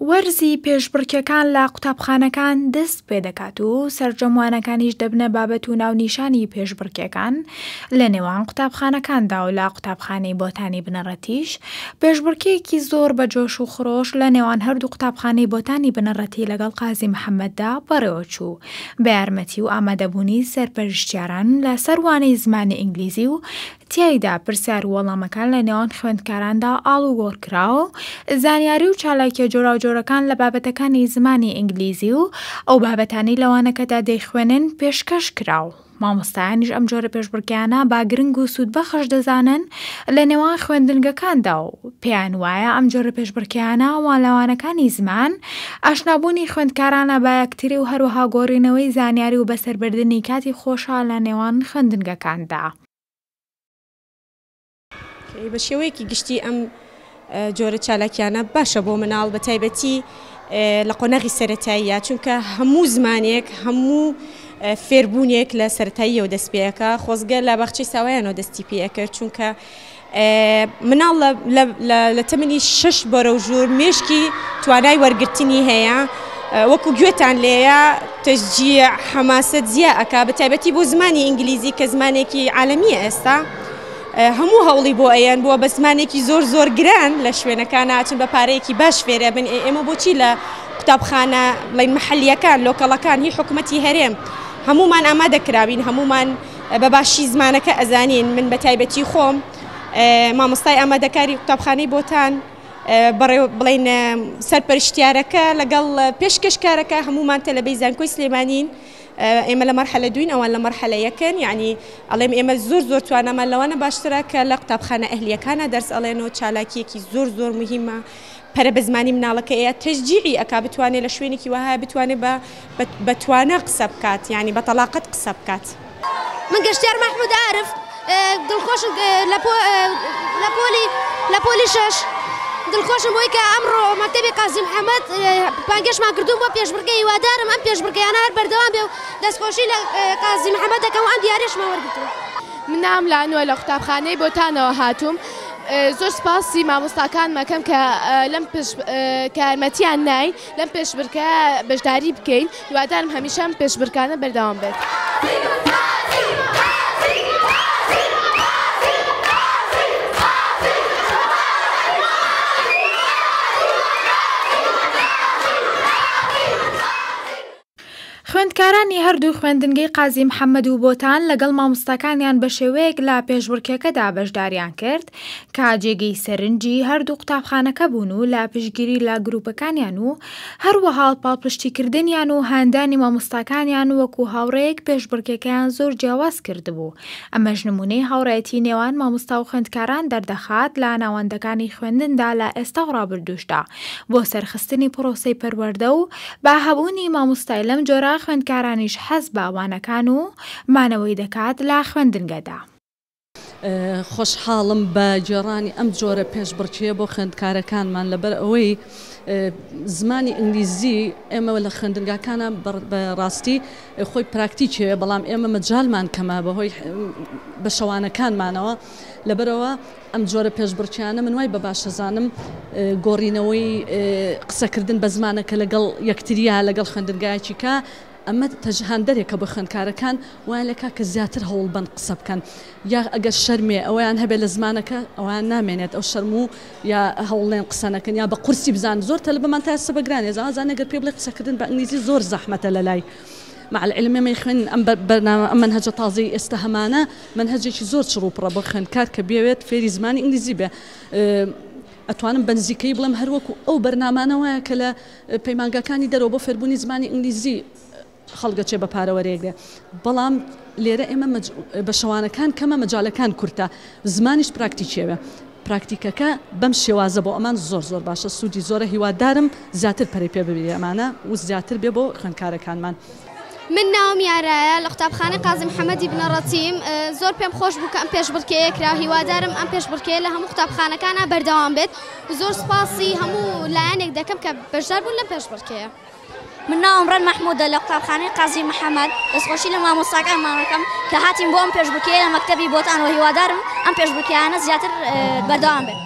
وەرزی پێشبڕکێکان لە قوتابخانەکان دەست پێ دەکات و سەرجەم وانەکانیش دەبنە بابەت و ناونیشانی پێشبڕکێکان لە نێوان قوتابخانەکاندا و لە قوتابخانەی بۆتانی بنەڕەتیش پێشبڕکێکی زۆر بە جۆش و خرۆش لە نێوان هەردوو قوتابخانەی بۆتانی بنەڕەتی لەگەڵ قازی محەممەددا بەڕێوەچوو بە یارمەتی و ئامادەبوونی سەرپەرشتیاران لە سەر وانەی زمانی ئینگلیزی و تیایدا پرسیار و وەڵامەکان لە نێوان خوێندکاراندا ئاڵوگۆڕ کراوە و زانیاری و چالاکیە جۆراوجۆرەکان لە بابەتەکانی زمانی ئینگلیزی و ئەو بابەتانەی لە وانەکەدا دەیخوێنن پێشکەش کرا و مامۆستایانیش ئەم جۆرە پێشبڕکێیانە با گرنگ و سوودبەخش دەزانن لە نێوان خوێندنگەکاندا و پێیان وایە ئەم جۆرە پێشبڕکێیانە وا لە وانەکانی زمان ئاشنابوونی خوێندکارانە با یەکتری و هەروەها گۆڕینەوەی زانیاری و بەسەربردنی کاتی خۆشە لە نێوان خوێندنگەکاندا. بە شێوەیەکی گشتی ئەم جۆرە چالاکیانە باشە بۆ مناڵ بە تایبەتی لە قۆنەغی سەتاییە چونکە هەموو زمانێک هەموو فێربوونێک لە سەتاییەوە دەست پێەکە خۆزگە لە باخچی ساوایانەوە دەستی پێەکرد چونکە مناڵ لە تەمەنی شەش بەرەو ژوور مێشکی توانای وەرگرتنی هەیە وەکو گوێتان لێیە تەجیە حەماسەت زیە ئەک بە تایبەتی بۆ زمانی ئینگلیزی کە زمانێکی عالمیە ئێستا هەموو هەوڵی بۆ ئەیەن بووە بە زمانێکی زۆر زۆر گران لە شوێنەکان ناچن بە پارەیەکی باش فێرە بن ئێمە بۆچی لە قوتابخانە بڵین محلیەکان لۆکەڵەکان هی حکوومەتتی هەرێم هەمومان ئامادە کراوین هەمومان بە باشی زمانەکە ئەزانین من بە تایبەتی خۆم مامۆستای ئامادەکاری قوتابخانەی بۆتان بەڕێ بڵین سەرپەرشتیارەکە لەگەڵ پێشکەشکارەکە هەمومان تەلەبەی زانکۆی سلێمانین ئێمە لە مەرحەلە دوین ئەوان لە مەرحەلە یەکەن یعنی ئەڵێم ئێمە زۆر زۆر توانەمان لەوانە باشترە کە لە قوتابخانە ئەهلیەکانە دەرس ئەڵێن و چالاکیەکی زۆر زۆر مهمە پەرە بە زمانی مناڵەکە ئەیا تەشجیعی ئەکا بتوانێ لە شوێنێکی وەهایە بتوانێ بە بە توانا قسە بکات یانی بە تەڵاقەت قسە بکات. من گەشتیار مەحمود عارف دڵخۆشم لە پۆلی لە پۆلی شەش دڵخۆشم بۆی کە ئەمڕۆ مەکتەبی قازی محەمەد بانگێشمان کردوون بۆ پێشبڕکێ هیوادارم ئەم پێشبڕکێیانە هەر بەردەوام بێ و دەستخۆشی لە قازی محەمەد دەکەم و ئەم دیارەشمان وەرگرتووە. من ناوم لانوە لە قوتابخانەی بۆتانەوە هاتووم. زۆر سپاسی مامۆستاکانم ئەکەم کە لەم پشت کە یارمەتیان ناین لەم پێشبرکە بەشداری بکەین هیوادارم هەمیشە ئەم پێشبرکانە بەردەوام بێت. خوێندکارانی هەردوو خوێندنگەی قازی محەمەد و بۆتان لەگەڵ مامۆستاکانیان بە شێوەیەک لە پێشبڕکێکەدا بەشداریان کرد کە جێگەی سەرنجی هەردوو قوتابخانەکە بوون و لە پشتگیری لە گروپەکانیان و هەروەها پاڵپشتیکردنیان و هاندانی مامۆستاکانیان وەکو هاوڕێیەک پێشبڕکێکەیان زۆر جیاواز کردبوو ئەمەش نمونەی هاوڕێیەتی نێوان مامۆستا و خوێندکاران دەردەخات لە ناوەندەکانی خوێندندا لە ئێستا و ڕابردووشدا بۆ سەرخستنی پڕۆسەی پەروەردە و با هەبوونی ماموستای لەم جۆرە خوێندکارانیش حەز بە وانەکان و مانەوەی دەکات لە خوێندنگەدا. خۆشحاڵم بە گێڕانی ئەم جۆرە پێشبڕکێیە بۆ خوێندکارەکانمان لەبەر ئەوەی زمانی ئینگلیزی ئێمە لە خوێندنگاکانە بە ڕاستی خۆی پراکتیکێ بەڵام ئێمە مەجالمان کەمە بەهۆی بە شەوانەکانمانەوە لەبەرەوە ئەم جۆرە پێشبڕکێیانە من وای بە باشەزانم گۆڕینەوەی قسەکردن بە زمانەکە لەگەڵ یەکتریا لەگەڵ خوێندنگایەکی کە ئەمە تەجهاندەرێکە بە خوێندکارەکان وایان لەکا کە زیاتر هەوڵ بەن قسە بکەن یا ئەگەر شەرمێ ئەویان هەبێت لە زمانەکە ئەویان نامێنێت ئەو شەرم و یا هەوڵێن قسە نەکەن یا بە قورسی بزان زۆر تەلبەمان تا سبەگرانێ زازان نەگەر پێ بڵێ قسەکردن بە ئنگلیزی زۆر زەحمەتە لە لای مع العلم ئێمەی خوێندن ئەم بەرنامە ئەم مەنهەجە تازەی ئێستا هەمانە مەنهەجێکی زۆر چڕ و پڕە بۆ خوێندکار کە بێوێت فێری زمانی ئینگلیزی بێ ئەتوانم بەنزیکەی بڵێم هەروەکو ئەو بەرنامانە وایە کە لە پەیمانگاکانی دەرەوە بۆ فێربوونی زمانی ئینگلیزی خەڵگەچێ بە پارەوەرێگرێ بەڵام لێرە ئێمە بە شەوانەکان کەمە مەجالەکان کورتە زمانیش پراکتیکیەوە پراکتیکەکە بەم شێوازە بۆ ئەمان زۆر زۆر باشە سودی زۆرە هیوادارم زیاتر پەرەی پێ ببیێ ئەمانە و زیاتر بێ بۆ خوێنکارەکانمان. من ناوم یارایە لە قوتابخانەی قازی محەمەدی بنەڕەتیم زۆر پێم خۆش بوو کە ئەم پێشبڕکێیە کرا هیوادارم ئەم پێشبڕکێ لە هەموو قوتابخانەکانە بەردەوام بێت زۆر سوپاسی هەموو لایەنێک دەکەم کە بەشدار بوون لەم پێشبڕکێیە. من ناوم ڕەن مەحمودە لە قوتابخانەی قازی محمد دەستخۆشی لە مامۆستاکانمان ئەکەم کە هاتین بۆ ئەم پێشبرکێیە لە مەکتەبی بۆتان وە هیوادارم ئەم پێشبرکێیانە زیاتر بەردەوام بێت.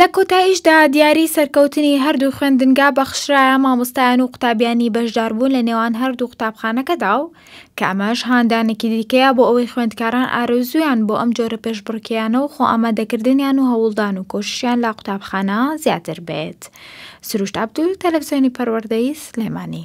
لە کۆتایشدا دیاری سەرکەوتنی هەردوو خوێندنگا بەخشرایە مامۆستایان و قوتابیانی بەشداربوون لە نێوان هەردوو قوتابخانەکەدا و کە ئەمەش هاندانێکی دیکەیە بۆ ئەوەی خوێندکاران ئارەزوویان بۆ ئەم جۆرە پێشبڕکێیانە و خۆئامادەکردنیان و هەوڵدان و کۆششیان لە قوتابخانە زیاتر بێت سروشت عەبدول تەلەفزیۆنی پەروەردەی سلێمانی